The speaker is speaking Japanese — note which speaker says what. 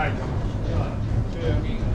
Speaker 1: はい。